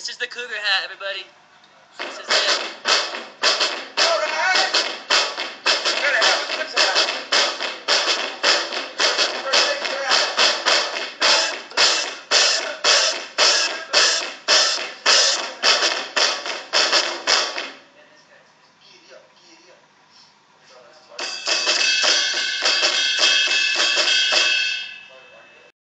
This is the cougar hat, everybody.